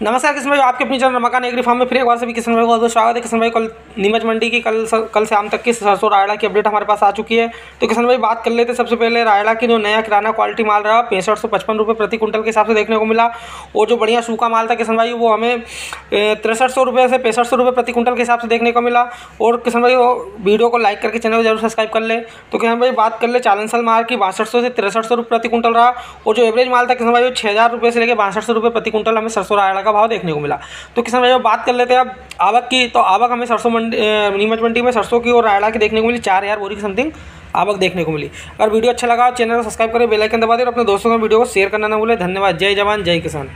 नमस्कार किसान भाई, आपके अपनी चैनल मकान एग्री फार्म में फिर एक बार से भी किसान भाई बहुत बहुत स्वागत है। किसान भाई, कल नीमच मंडी की, कल कल शाम तक की सरसों रायड़ा की अपडेट हमारे पास आ चुकी है। तो किसान भाई, बात कर लेते सबसे पहले रायड़ा की जो नया किराना क्वालिटी माल रहा, पैंसठ सौ पचपन रुपये प्रति कुंटल के हिसाब से देखने को मिला। और जो बढ़िया सूखा माल था किसान भाई, वो हमें तिरसठ सौ रुपये से पैंसठ सौ रुपये प्रति कुंटल के हिसाब से देखने को मिला। और किसान भाई वीडियो को लाइक करके चैनल को ज़रूर सब्सक्राइब कर ले। तो किसान भाई, बात कर ले चालन माल की, बासठ सौ से तिरसठ सौ प्रति कुंटल रहा। और जो एवरेज माल था किसान भाई, वो छः हज़ार रुपये से लेकर बासठ सौ रुपये प्रति कुंटल हमें सरसों रायड़ा का भाव देखने को मिला। तो किसान भाई बात कर लेते हैं अब आवक की। तो आवक हमें सरसों मंडी नीमच मंडी में सरसों की और रायड़ा की देखने को मिली। चार हज़ार बोरी की समथिंग आवक देखने को मिली। अगर वीडियो अच्छा लगा चैनल को सब्सक्राइब करें बेलाइकन दबा दें और अपने दोस्तों को वीडियो को शेयर करना ना भूलें। धन्यवाद। जय जवान, जय किसान।